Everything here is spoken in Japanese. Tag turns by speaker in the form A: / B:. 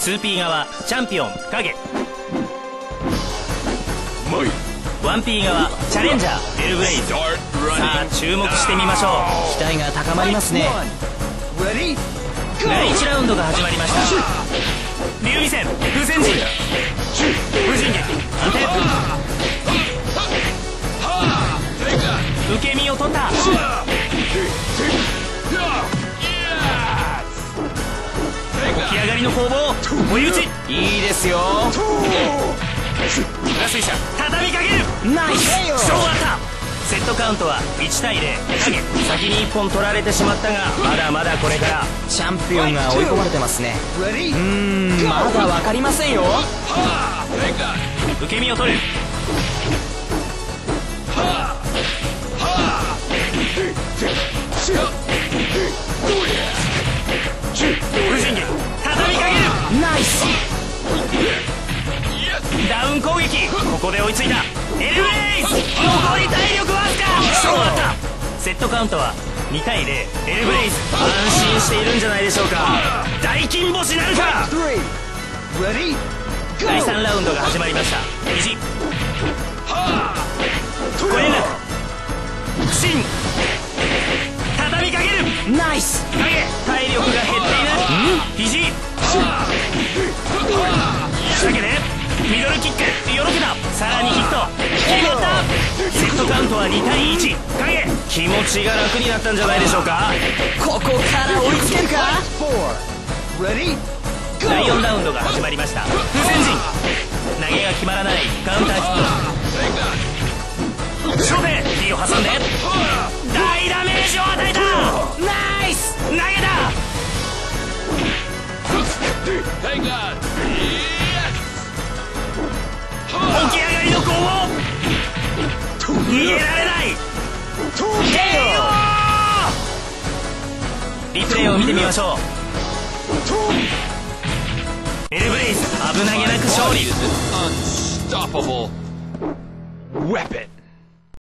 A: 2P 側チャンピオン影。1P 側チャレンジャー。エルブレイズさあ注目してみましょう。
B: 期待が高まりますね。
A: 第1ラウンドが始まりました。劉備戦風船陣。風神撃当て受け身を取った攻防追い打ち。
B: いいですよ。
A: 裏水車畳みかける。
B: ナイス
A: 勝負あった。セットカウントは1対0影先に1本取られてしまったがまだまだこれから
B: チャンピオンが追い込まれてますね。うーんまだ分かりませんよ。
A: 受け身を取るダウン攻撃。ここで追いついた。エルブレイズ残り体力わずか。勝負だったセットカウントは2対0エルブレイズ安心しているんじゃないでしょうか。大金星なるか。第3ラウンドが始まりました。肘ご連絡。真畳みかける。
B: ナイス
A: 影。体力が減っていない肘仕掛けてミドルキックよろけたさらにヒット。決まったセットカウント。は2対1影気持ちが楽になったんじゃないでしょうか。
B: ここから追いつけるか
A: 第4ラウンドが始まりました風船陣投げが決まらないカウンターヒット初手火を挟んで大ダメージを与えたナイス投げた起き上がりの攻防逃げられないリプレイを見てみましょう。エルブレイズ危なげなく勝利
C: ウェペン